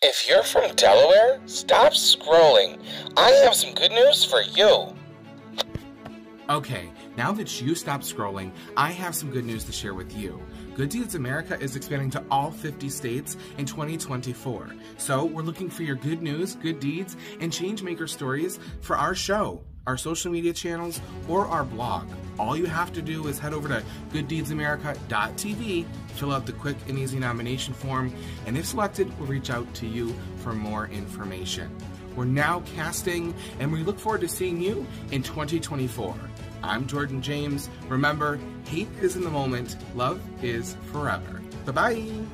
If you're from Delaware, stop scrolling. I have some good news for you. Okay, now that you stopped scrolling, I have some good news to share with you. Good Deeds America is expanding to all 50 states in 2024. So we're looking for your good news, good deeds, and changemaker stories for our show, our social media channels, or our blog. All you have to do is head over to gooddeedsamerica.tv, fill out the quick and easy nomination form, and if selected, we'll reach out to you for more information. We're now casting, and we look forward to seeing you in 2024. I'm Jordan James. Remember, hate is in the moment, love is forever. Bye bye.